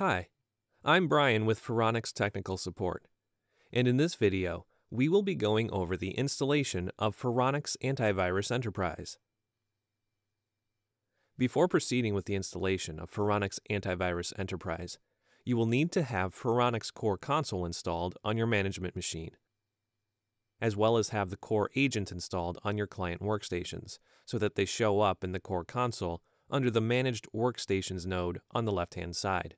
Hi, I'm Brian with Faronics Technical Support, and in this video, we will be going over the installation of Faronics Antivirus Enterprise. Before proceeding with the installation of Faronics Antivirus Enterprise, you will need to have Faronics Core Console installed on your management machine, as well as have the Core Agent installed on your client workstations so that they show up in the Core Console under the Managed Workstations node on the left-hand side.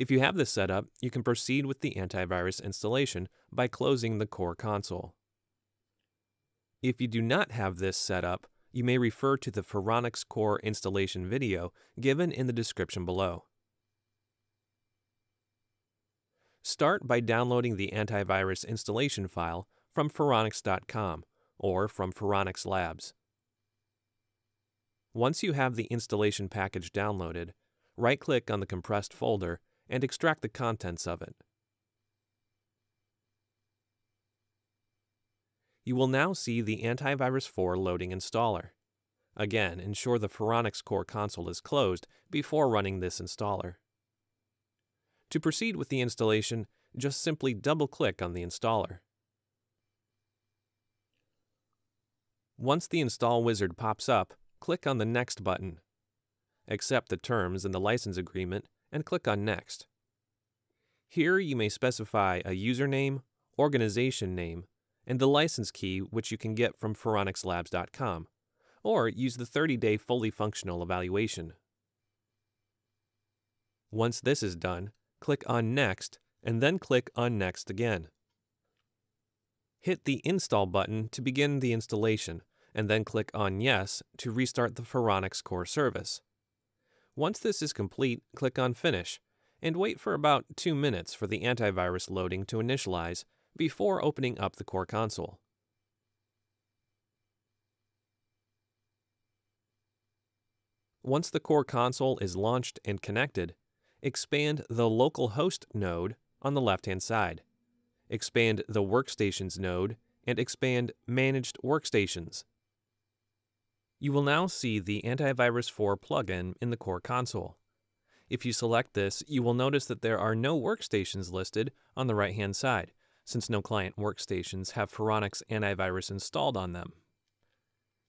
If you have this set up, you can proceed with the antivirus installation by closing the Core console. If you do not have this set up, you may refer to the Faronics Core installation video given in the description below. Start by downloading the antivirus installation file from Faronics.com or from Faronics Labs. Once you have the installation package downloaded, right-click on the compressed folder and extract the contents of it. You will now see the Antivirus 4 loading installer. Again, ensure the Faronics Core console is closed before running this installer. To proceed with the installation, just simply double-click on the installer. Once the install wizard pops up, click on the Next button. Accept the terms in the license agreement and click on Next. Here you may specify a username, organization name, and the license key which you can get from faronicslabs.com, or use the 30-day fully functional evaluation. Once this is done, click on Next and then click on Next again. Hit the Install button to begin the installation, and then click on Yes to restart the Faronics core service. Once this is complete, click on Finish, and wait for about 2 minutes for the antivirus loading to initialize before opening up the core console. Once the core console is launched and connected, expand the localhost node on the left-hand side. Expand the Workstations node and expand Managed Workstations you will now see the Antivirus 4 plugin in the core console. If you select this, you will notice that there are no workstations listed on the right-hand side, since no client workstations have Faronics antivirus installed on them.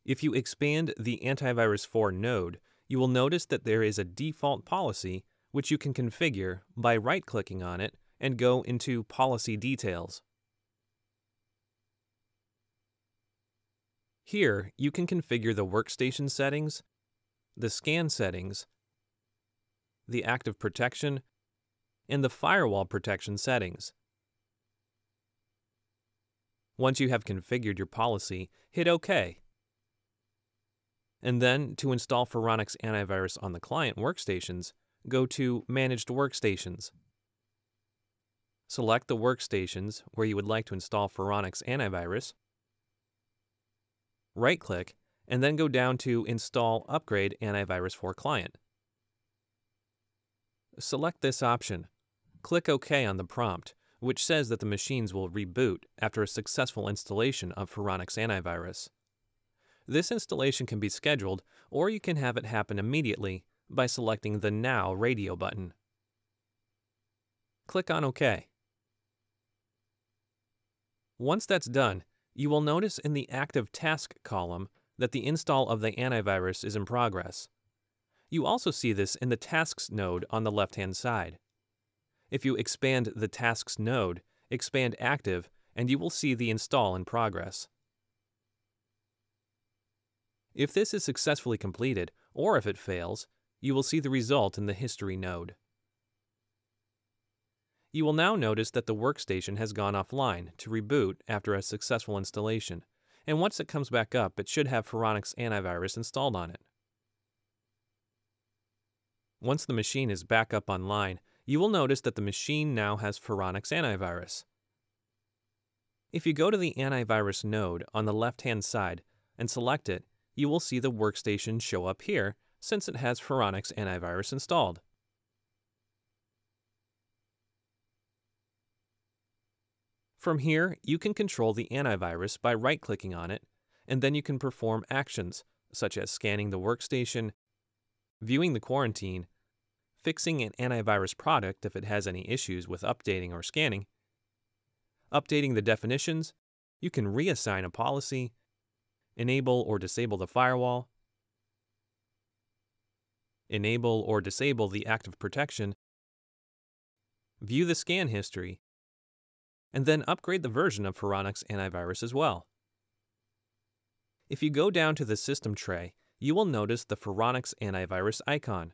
If you expand the Antivirus 4 node, you will notice that there is a default policy which you can configure by right-clicking on it and go into Policy Details. Here, you can configure the workstation settings, the scan settings, the active protection, and the firewall protection settings. Once you have configured your policy, hit OK. And then, to install Faronics Antivirus on the client workstations, go to Managed Workstations. Select the workstations where you would like to install Faronics Antivirus, right-click, and then go down to Install Upgrade Antivirus for Client. Select this option. Click OK on the prompt, which says that the machines will reboot after a successful installation of Faronics Antivirus. This installation can be scheduled, or you can have it happen immediately by selecting the Now radio button. Click on OK. Once that's done, you will notice in the Active Task column that the install of the antivirus is in progress. You also see this in the Tasks node on the left-hand side. If you expand the Tasks node, expand Active, and you will see the install in progress. If this is successfully completed, or if it fails, you will see the result in the History node. You will now notice that the workstation has gone offline to reboot after a successful installation, and once it comes back up, it should have Faronics antivirus installed on it. Once the machine is back up online, you will notice that the machine now has Faronics antivirus. If you go to the antivirus node on the left-hand side and select it, you will see the workstation show up here since it has Faronics antivirus installed. From here, you can control the antivirus by right-clicking on it, and then you can perform actions such as scanning the workstation, viewing the quarantine, fixing an antivirus product if it has any issues with updating or scanning, updating the definitions, you can reassign a policy, enable or disable the firewall, enable or disable the active protection, view the scan history, and then upgrade the version of Faronics antivirus as well. If you go down to the system tray, you will notice the Faronics antivirus icon.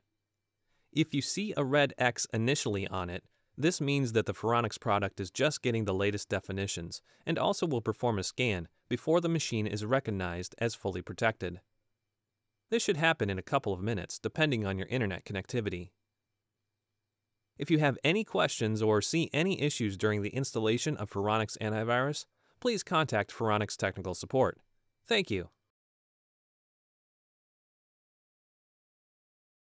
If you see a red X initially on it, this means that the Faronics product is just getting the latest definitions and also will perform a scan before the machine is recognized as fully protected. This should happen in a couple of minutes, depending on your internet connectivity. If you have any questions or see any issues during the installation of Faronics antivirus, please contact Faronics Technical Support. Thank you.